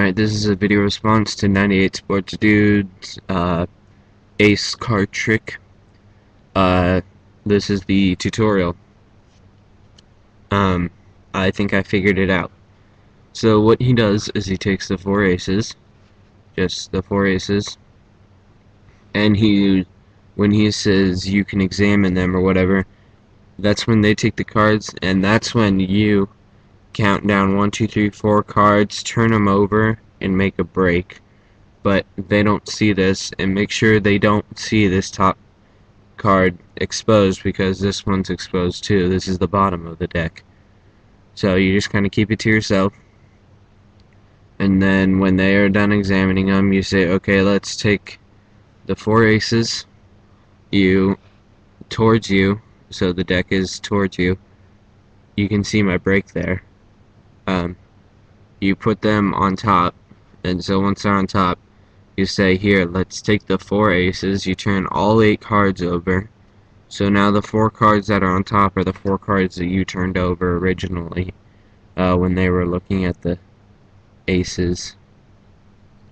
Alright, this is a video response to 98 Sports Dude's uh, Ace card trick. Uh, this is the tutorial. Um, I think I figured it out. So what he does is he takes the four aces, just the four aces, and he, when he says you can examine them or whatever, that's when they take the cards, and that's when you count down one, two, three, four cards, turn them over, and make a break. But they don't see this, and make sure they don't see this top card exposed because this one's exposed too. This is the bottom of the deck. So you just kind of keep it to yourself. And then when they are done examining them, you say, okay, let's take the four aces, you, towards you, so the deck is towards you. You can see my break there um, you put them on top and so once they're on top you say here let's take the four aces. You turn all eight cards over. So now the four cards that are on top are the four cards that you turned over originally uh, when they were looking at the aces.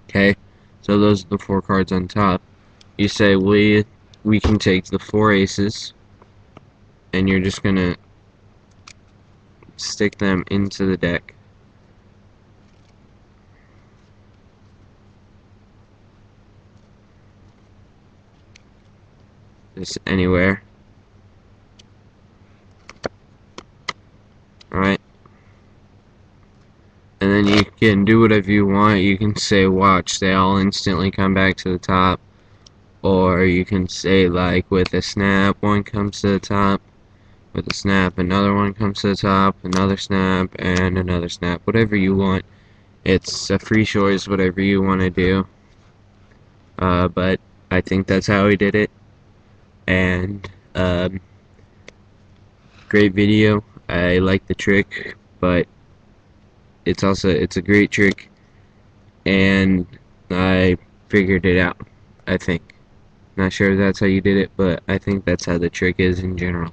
Okay? So those are the four cards on top. You say we we can take the four aces and you're just gonna stick them into the deck. Just anywhere. Alright. And then you can do whatever you want. You can say watch, they all instantly come back to the top. Or you can say like with a snap, one comes to the top with a snap, another one comes to the top, another snap, and another snap. Whatever you want. It's a free choice, whatever you want to do. Uh, but I think that's how he did it. And, um, great video. I like the trick, but it's also, it's a great trick. And I figured it out, I think. Not sure if that's how you did it, but I think that's how the trick is in general.